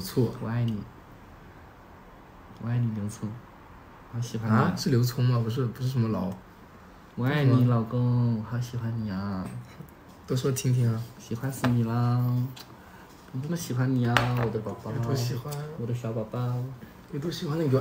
不错。我爱你。我爱你刘聪。好喜欢啊是刘聪吗？不是不是什么老。我爱你老公。我好喜欢你啊 多说听听啊。喜欢死你啦。我这么喜欢你啊我的宝宝有多喜欢我的小宝宝有多喜欢那个